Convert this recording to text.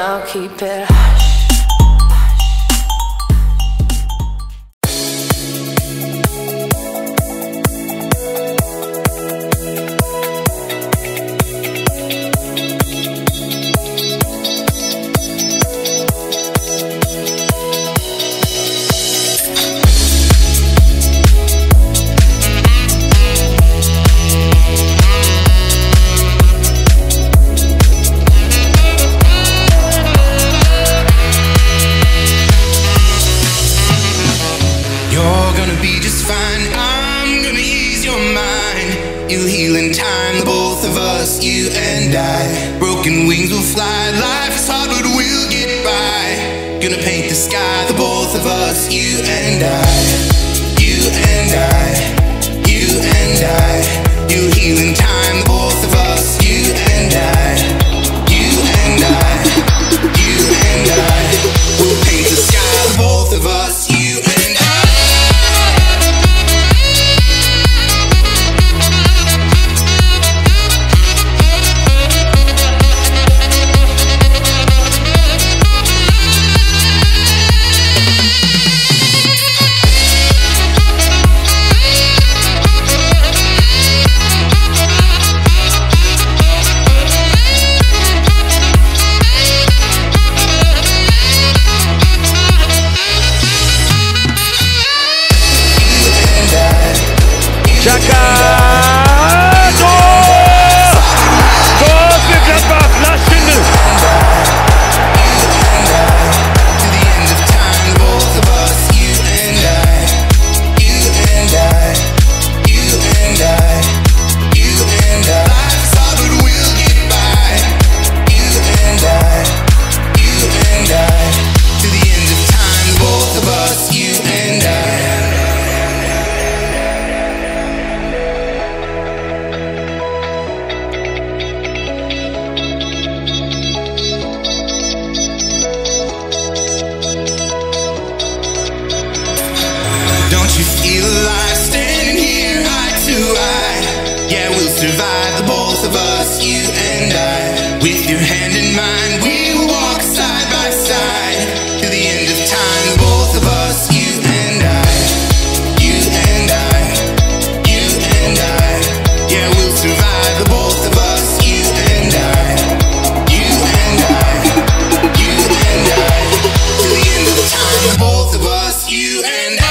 I'll keep it hush. Healing time, the both of us, you and I. Broken wings will fly, life is hard, but we'll get by. Gonna paint the sky, the both of us, you and I. You and I, you and I, you healing time, the both you and I.